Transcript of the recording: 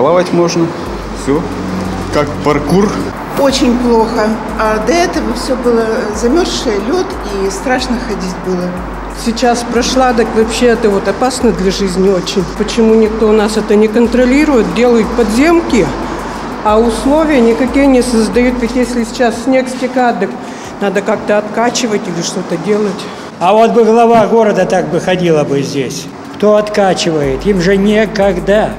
Плавать можно. Все, как паркур. Очень плохо. А до этого все было замерзшее, лед и страшно ходить было. Сейчас прошла, так вообще это вот опасно для жизни очень. Почему никто у нас это не контролирует? Делают подземки, а условия никакие не создают. Ведь если сейчас снег стекает, так надо как-то откачивать или что-то делать. А вот бы глава города так бы ходила бы здесь. Кто откачивает? Им же некогда.